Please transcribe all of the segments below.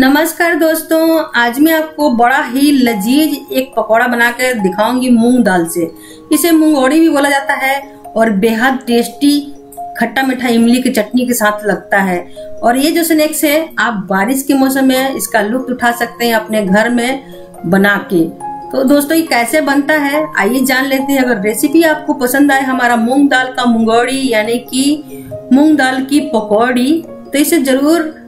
नमस्कार दोस्तों, आज मैं आपको बड़ा ही लजीज एक पकौड़ा बनाकर दिखाऊँगी मूंग दाल से। इसे मूंगौड़ी भी बोला जाता है और बेहद टेस्टी खट्टा मीठा इमली की चटनी के साथ लगता है। और ये जो स्नैक्स है, आप बारिश के मौसम में इसका लुत्फ उठा सकते हैं अपने घर में बना के। तो दोस्तों, ये कैसे बनता है, आइए जान लेते हैं। अगर रेसिपी आपको पसंद आए, हमारा मूंग दाल का मुंगौड़ी यानी कि मूंग दाल की पकौड़ी तो इसे ज़रूर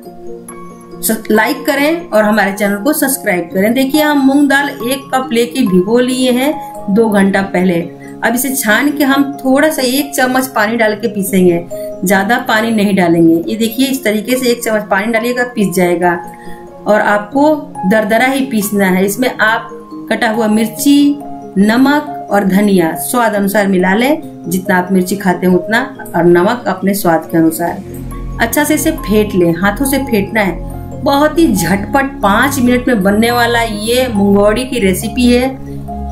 लाइक करें और हमारे चैनल को सब्सक्राइब करें। देखिए, हम मूंग दाल एक कप लेके भिगो लिए हैं दो घंटा पहले। अब इसे छान के हम थोड़ा सा एक चम्मच पानी डाल के पीसेंगे। ज़्यादा पानी नहीं डालेंगे। ये देखिए, इस तरीके से एक चम्मच पानी डालिएगा, पीस जाएगा। और आपको दरदरा ही पीसना है। इसमें आप कटा हुआ मिर्ची, नमक और धनिया स्वाद अनुसार मिला लें। जितना आप मिर्ची खाते हैं उतना, और नमक अपने स्वाद के अनुसार। अच्छा से इसे फेंट लें। हाथों से फेंटना है। बहुत ही झटपट पाँच मिनट में बनने वाला ये मुंगौड़ी की रेसिपी है।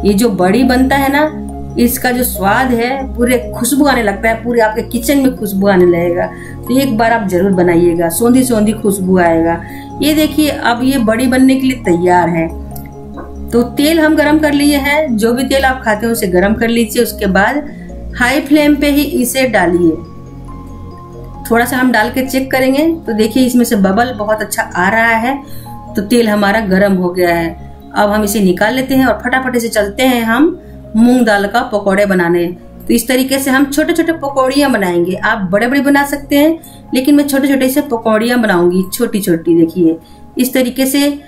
ये जो बड़ी बनता है ना, इसका जो स्वाद है, पूरे खुशबू आने लगता है, पूरे आपके किचन में खुशबू आने लगेगा। तो एक बार आप ज़रूर बनाइएगा सौंधी सौंधी खुशबू आएगा। ये देखिए, अब ये बड़ी बनने के लिए तैयार है। तो तेल हम गरम कर लिए हैं। जो भी तेल आप खाते हो, उसे गरम कर लीजिए। उसके बाद हाई फ्लेम पे ही इसे डालिए। थोड़ा सा हम डाल के चेक करेंगे। तो देखिए, इसमें से बबल बहुत अच्छा आ रहा है। तो तेल हमारा गर्म हो गया है। अब हम इसे निकाल लेते हैं और फटाफट से चलते हैं हम मूंग दाल का पकौड़े बनाने। तो इस तरीके से हम छोटे छोटे पकौड़ियाँ बनाएँगे। आप बड़े बड़े बना सकते हैं, लेकिन मैं छोटे छोटे से पकौड़ियाँ बनाऊँगी छोटी छोटी देखिए। इस तरीके से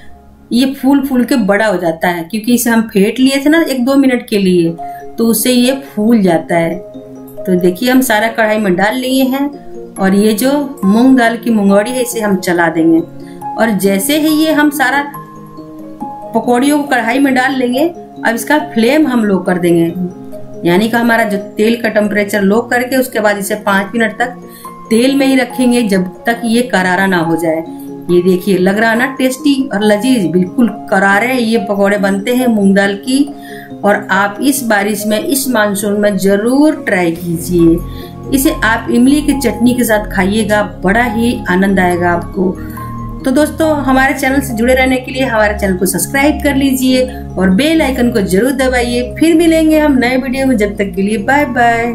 ये फूल फूल के बड़ा हो जाता है, क्योंकि इसे हम फेंट लिए थे ना एक दो मिनट के लिए तो उससे ये फूल जाता है। तो देखिए, हम सारा कढ़ाई में डाल लिए हैं। और ये जो मूंग दाल की मुंगौड़ी है, इसे हम चला देंगे। और जैसे ही ये हम सारा पकौड़ियों को कढ़ाई में डाल लेंगे, अब इसका फ्लेम हम लो कर देंगे। यानी कि हमारा जो तेल का टेम्परेचर लो करके उसके बाद इसे पाँच मिनट तक तेल में ही रखेंगे, जब तक ये करारा ना हो जाए। ये देखिए, लग रहा ना टेस्टी और लजीज, बिल्कुल करारे ये पकौड़े बनते हैं मूंग दाल की। और आप इस बारिश में, इस मानसून में ज़रूर ट्राई कीजिए। इसे आप इमली की चटनी के साथ खाइएगा, बड़ा ही आनंद आएगा आपको। तो दोस्तों, हमारे चैनल से जुड़े रहने के लिए हमारे चैनल को सब्सक्राइब कर लीजिए और बेल आइकन को ज़रूर दबाइए। फिर मिलेंगे हम नए वीडियो में, जब तक के लिए बाय बाय